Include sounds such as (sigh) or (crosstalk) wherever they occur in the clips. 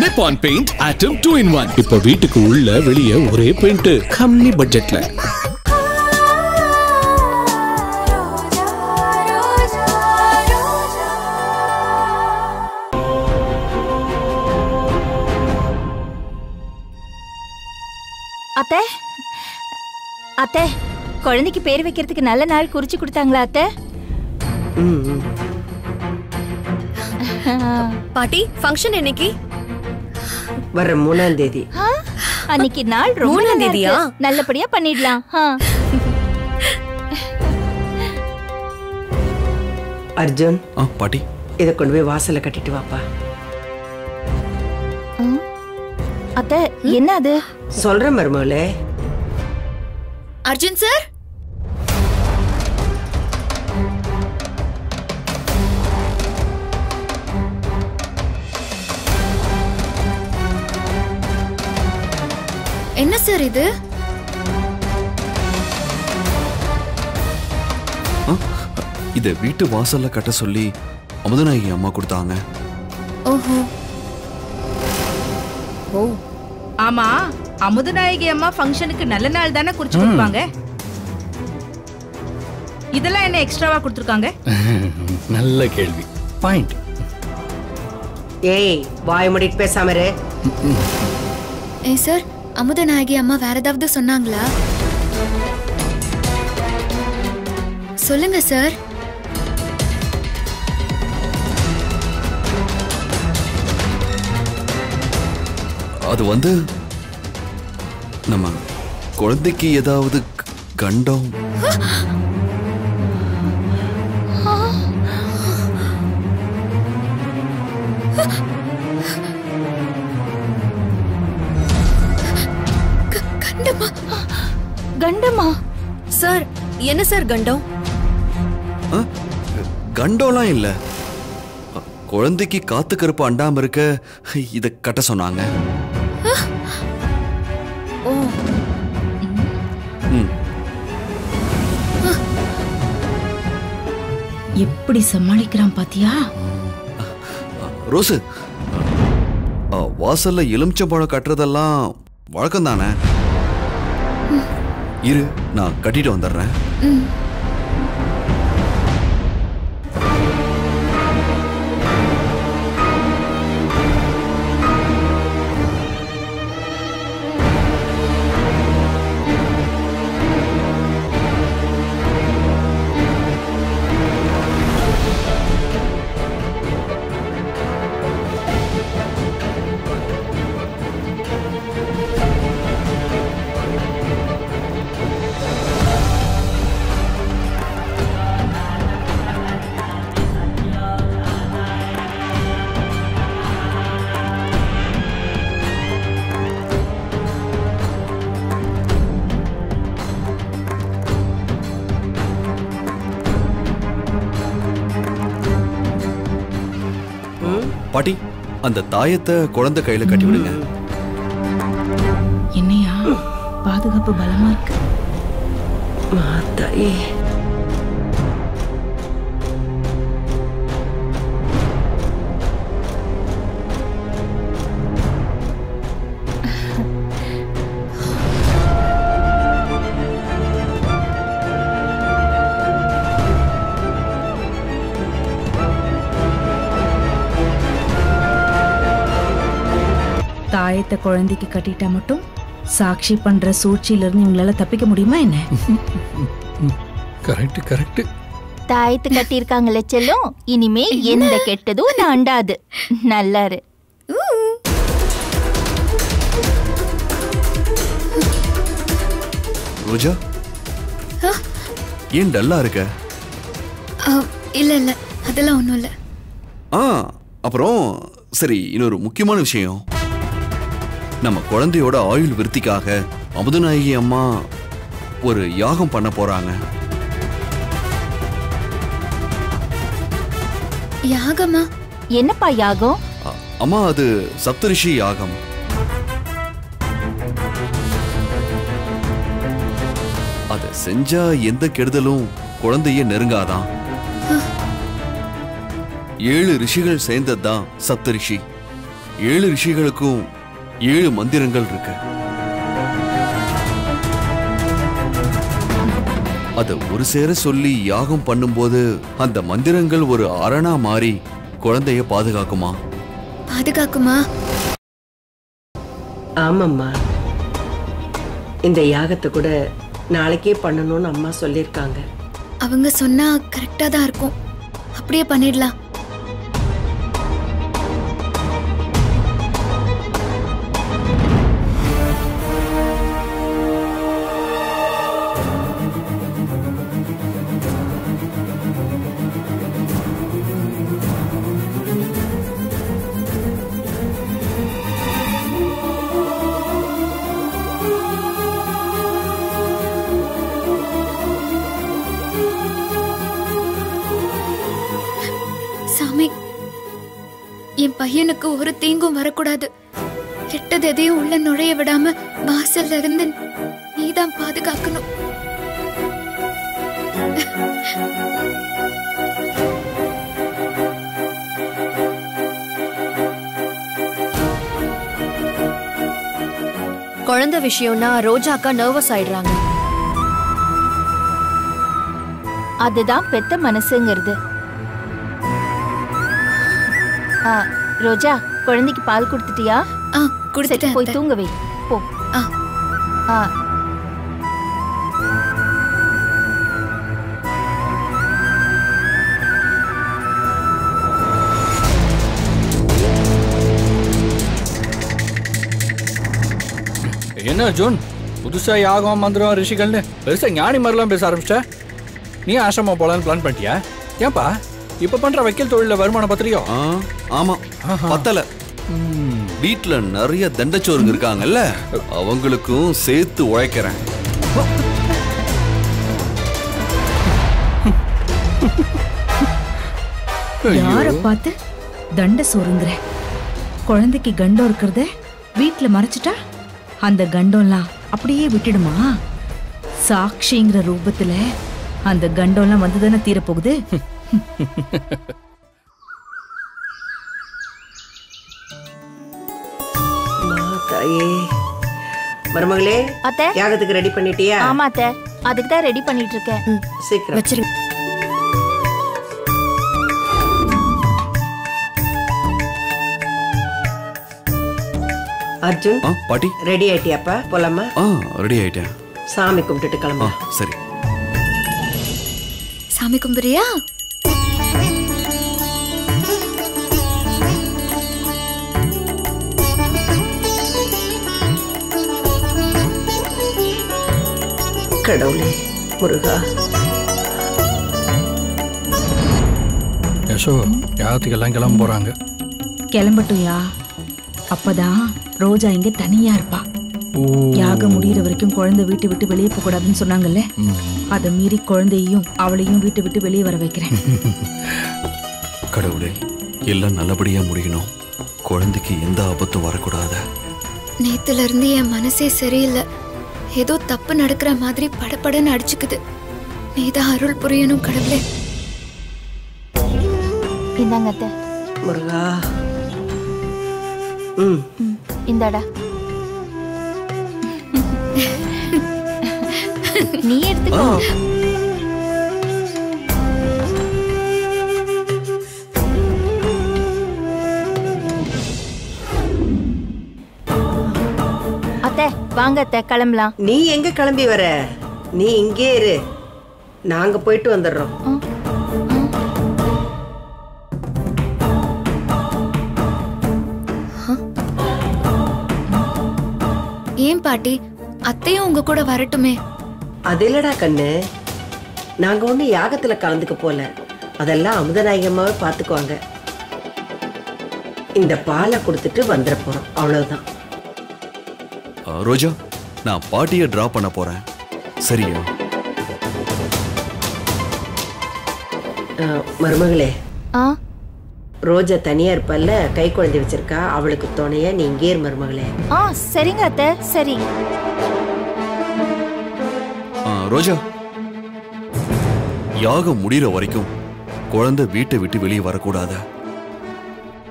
Nippon paint Atom two in one இப்போ வீட்டுக்கு உள்ள வெளியே ஒரே பெயிண்ட் கம்மி பட்ஜெட்ல அத்தை அத்தை குழந்தைக்கு பேர் வைக்கிறதுக்கு நல்ல நாள் குறிச்சு கொடுத்தாங்களா அத்தை? பாட்டி ஃபங்க்ஷன் என்னைக்கு? வர மூணாம் தேதி. அன்னைக்கு நாள் ரொம்ப மூணாம் தேதியா? நல்லபடியா பண்ணிடலாம். அர்ஜுன் பாட்டி. இதை கொண்டு போய் வாசல்ல கட்டிட்டு வாப்பா. அத்தை என்ன அது? சொல்றேன் மருமகளே. அர்ஜுன் சார்? சார் இது இத வீட்டு வாசல்ல கட்ட சொல்லி அமுதநாயகி அம்மா கொடுத்தாங்க. ஓஹோ. ஓ. ஆமா அமுதநாயகி அம்மா ஃபங்க்ஷனுக்கு நல்ல நாள் தானே குறிச்சு கொடுப்பாங்க? இதெல்லாம் என்ன எக்ஸ்ட்ராவா கொடுத்துருக்காங்க? (laughs) நல்ல கேள்வி. பாயிண்ட் ஏய் வாய் மூடிட்டு பேசாம இரு. ஏய் சார் அமுதநாயகி அம்மா வேற ஏதாவது சொன்னாங்களா? சொல்லுங்க சார். அது வந்து நம்ம குழந்தைக்கு ஏதாவது கண்டமா? கண்டமா? சார் என்ன சார் கண்டம்? கண்டம்லாம் இல்ல. குழந்தைக்கு காத்து கருப்பு அண்டாம இருக்க இத கட்ட சொன்னாங்க. எப்படி சமாளிக்கிறான் பாத்தியா? ரோசு வாசல்ல எலுமிச்சம்பழம் கட்டுறதெல்லாம் வழக்கம் தானே இரு நான் கட்டிட்டு வந்துடுறேன். பாட்டி அந்த தாயத்தை குழந்தை கையில கட்டி விடுங்க. என்னையா? பாதுகாப்பு பலமா இருக்கு. மாத்தாயே தாயத்தை குழந்தைக்கு கட்டிட்டா மட்டும் சாட்சி பண்ற சூழ்ச்சியில இருந்து இவங்களால தப்பிக்க முடியுமா என்ன? கரெக்ட் கரெக்ட் தாயத்து கட்டியிருக்காங்கல்ல செல்லும் இனிமே எந்த கெட்டதும் நான் அண்டாது. நல்லாரு. ரோஜா? ஏன் டல்லா இருக்க? இல்ல இல்ல. அதெல்லாம் ஒண்ணும் இல்ல. ஆ அப்புறம் சரி இன்னொரு முக்கியமான விஷயம். நம்ம குழந்தையோட ஆயுள் விருத்திக்காக அமுதநாயகி அம்மா ஒரு யாகம் பண்ண போறாங்க. யாகமா? என்னப்பா யாகம்? அம்மா அது சப்தரிஷி யாகம். அத செஞ்சா எந்த கெடுதலும் குழந்தைய நெருங்காதான். ஏழு ரிஷிகள் சேர்ந்ததுதான் சப்தரிஷி. ஏழு ரிஷிகளுக்கும் ஏழு மந்திரங்கள் இருக்கு. அத ஒரு சேர சொல்லி யாகம் பண்ணும்போது அந்த மந்திரங்கள் ஒரு அரணா மாறி குழந்தைய பாதுகாக்குமா? பாதுகாக்குமா? ஆமாம்மா. இந்த யாகத்தை கூட நாளைக்கே பண்ணணும்னு அம்மா சொல்லியிருக்காங்க. அவங்க சொன்னா கரெக்டா தான் இருக்கும். அப்படியே பண்ணிடலாம். என் பையனுக்கு ஒரு தீங்கும் வரக்கூடாது. கெட்டது எதையும் உள்ள நுழைய விடாம வாசல்ல இருந்து நீதான் பாதுகாக்கணும். குழந்தை விஷயம்னா ரோஜாக்கா நர்வஸ் ஆயிடுறாங்க. அதுதான் பெத்த மனசுங்கிறது. ரோஜா குழந்தைக்கு பால் கொடுத்துட்டியா? கொடுத்துட்டேன் போய். தூங்க வை போ. ஆ. ஆ. என்ன ஜோன்? புதுசா யாகம் மந்திரம் ரிஷிகள்னு பெருசா ஞானி மாதிரிலாம் பேச ஆரம்பிச்சிட்ட. நீ ஆசிரமம் போலான்னு பிளான் பண்ணிட்டியா? ஏன்பா? இப்ப பண்ற வக்கீல் தொழில வருமானம் பத்திரியும் ஆமா. பத்தல. வீட்ல நிறைய தண்டச்சோருங்க இருக்காங்கல்ல? அவங்களுக்கும் சேர்த்து உழைக்கிறேன். யார பார்த்து தண்ட சோறுங்கிற? குழந்தைக்கு கண்டம் இருக்கிறத வீட்ல மறைச்சிட்டா? அந்த கண்டம்லாம் அப்படியே விட்டுடுமா? சாட்சிங்கிற ரூபத்துல அந்த கண்டம்லாம் வந்து தானே தீரப்போகுது? மருமகளே அத்தை. யாகத்துக்கு ரெடி பண்ணிட்டியா? ஆமா அத்தை. அதுக்கு தான் ரெடி பண்ணிட்டு இருக்கேன் சீக்கிரம். வச்சிருங்க அர்ஜுன் பாட்டி. ரெடி ஆயிட்டியாப்பா? போலாமா? ஆ ரெடி ஆயிட்டேன். சாமி கும்பிட்டுட்டு கிளம்பு. சரி. சாமி கும்பிடுறியா? கடவுளே முருகா. யசோ யாகத்துக்கு எல்லாம் கிளம்ப போறாங்க. கிளம்பட்டும்யா அப்பதான் ரோஜா இங்க தனியா இருப்பா. யாகம் முடியிற வரைக்கும் குழந்தை வீட்டை விட்டு வெளியே போக கூடாதுன்னு சொன்னாங்கல்ல? அதை மீறி குழந்தையையும் அவளையும் வீட்டை விட்டு வெளியே வர வைக்கிறேன். (laughs) கடவுளே எல்லாம் நல்லபடியா முடியணும். குழந்தைக்கு எந்த ஆபத்தும் வரக்கூடாது. நேத்துல இருந்து என் மனசே சரியில்லை. ஏதோ தப்பு நடக்கிற மாதிரி படபடன்னு அடிச்சுக்குது. நீதான் அருள் புரியணும் கடவுளே. இந்தாங்க அத்தை. முருகா. இந்தாடா. நீ எடுத்துக்கோ. வாங்க அத்தை கிளம்பலாம். நீ எங்க கிளம்பி வர? நீ இங்கே இரு. நாங்க போயிட்டு வந்துடுறோம். ஏன் பாட்டி? அத்தையும் உங்க கூட வரட்டுமே. அது இல்லடா கண்ணு. நாங்க ஒண்ணு யாகத்துல கலந்துக்க போல. அதெல்லாம் அமுதநாயகமாவே பாத்துக்குவாங்க. இந்த பாலை கொடுத்துட்டு வந்துட போறோம். அவ்வளவுதான். ரோஜா நான் பாட்டியை டிரா பண்ண போறேன். சரியா? மருமகளே. ஆ? ரோஜா தனியா இருப்பல்ல கை குழந்தை வச்சிருக்கா அவளுக்கு துணையா நீ இங்கே மருமகளே. ஆ சரிங்க அத்தை சரி. ஆ, ரோஜா யாகம் முடிகிற வரைக்கும் குழந்தை வீட்டை விட்டு வெளியே வரக்கூடாத?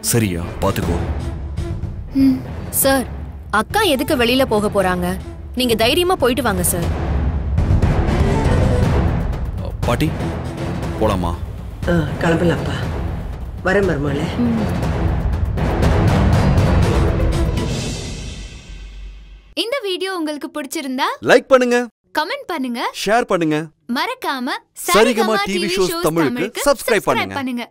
சரியா பாத்துக்கோ. ம் சார். அக்கா எதுக்கு வெளியில போக போறாங்க? நீங்க தைரியமா போயிட்டு வாங்க சார் பாட்டி போலாமா? கிளம்பலாம்ப்பா. வரேன் மருமகளே. இந்த வீடியோ உங்களுக்கு பிடிச்சிருந்தா லைக் பண்ணுங்க. கமெண்ட் பண்ணுங்க. ஷேர் பண்ணுங்க. மறக்காம சரிகமா டிவி ஷோஸ் தமிழுக்கு பண்ணுங்க. பண்ணுங்க.